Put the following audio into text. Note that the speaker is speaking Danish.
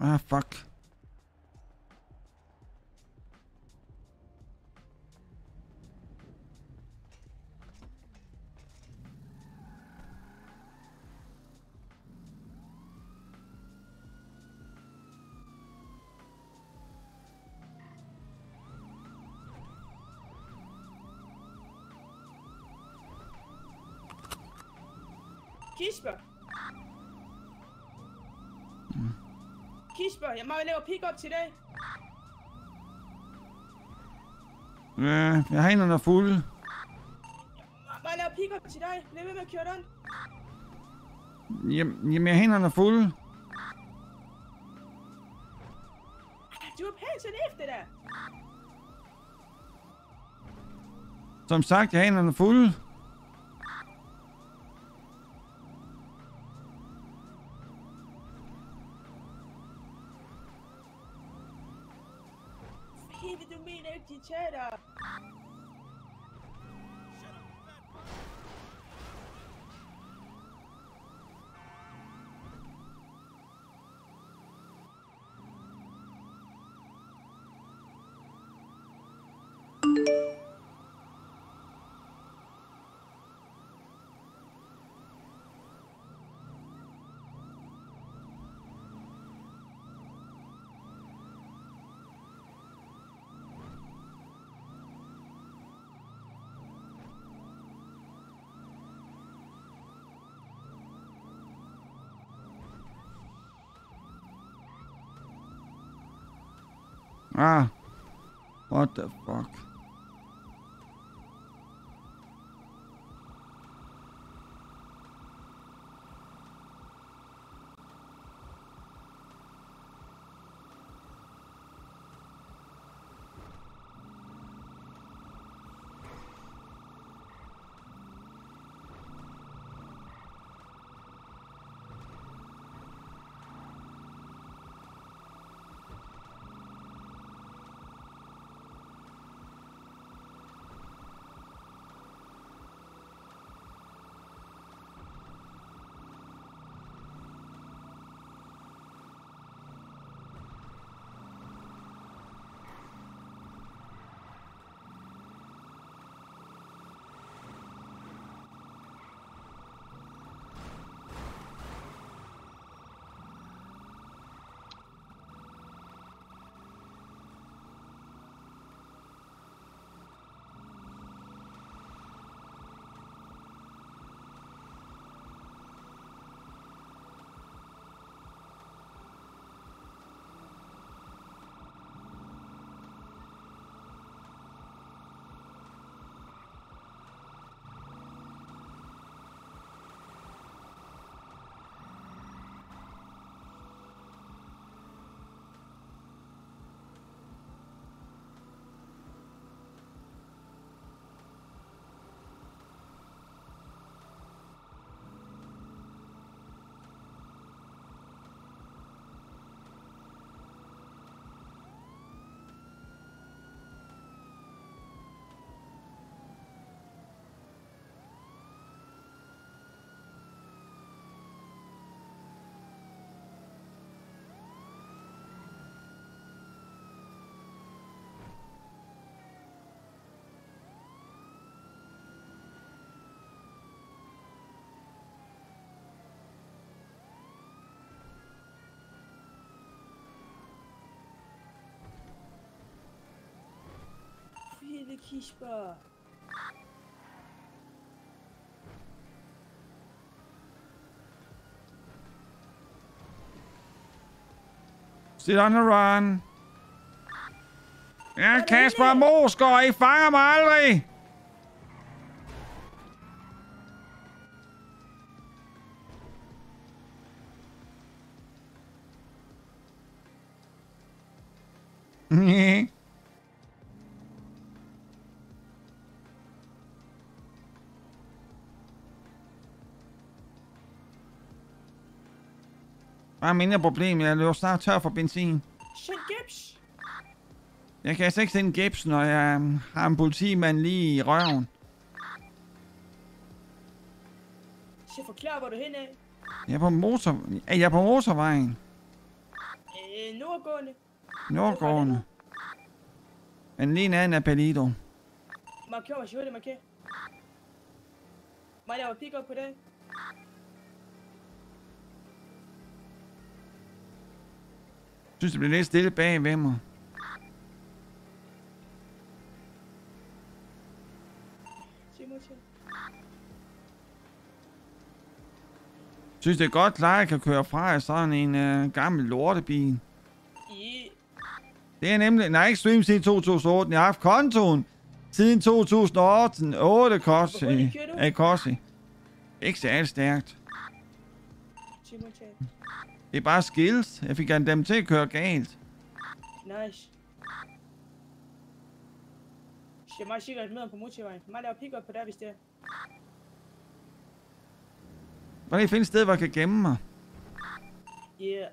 Ah, fuck. Kisper. Kisper, jeg må lave pick-up til dig. Ja, jeg har hænderne fulde. Må jeg lave pick-up til dig? Bliv ved med at køre den. Jamen, jamen jeg har hænderne fulde. Du er pænt sådan efter dig. Som sagt, jeg har hænderne fulde. Helvede, du mener ikke, Ah. What the fuck? Fede Kisper. Sit on the run. Ja, Kasper Mosgaard, I fanger mig aldrig! Næh. Bare mindre problem, jeg løber snart tør for benzin. Jeg kan altså ikke sende gips, når jeg um, har en politimand lige i røven. Så forklar, hvor du hen af. Jeg er på motor... Er jeg på motorvejen? Øh, nordgående. Nordgående. Men lige nærheden af Palido. Markér mig, hurtigt markér. Må jeg lave pick-up på den? Synes, det bliver lidt stille bag ved mig. Synes, det er godt at jeg kan køre fra i sådan en øh, gammel lortebil. I... Det er nemlig... Nej, ikke stream siden 2008. Jeg har haft kontoen siden 2008. 8 kossi. Hvor hurtigt kører du? Af. Ikke særlig stærkt. Mig til. Det er bare skills. Jeg fik dem til at køre galt. Nice. Jeg må sikkert med på motorvejen. Må jeg lave pick-up på der, hvis det er. Bare lige finde et sted, hvor jeg kan gemme mig. Yeah.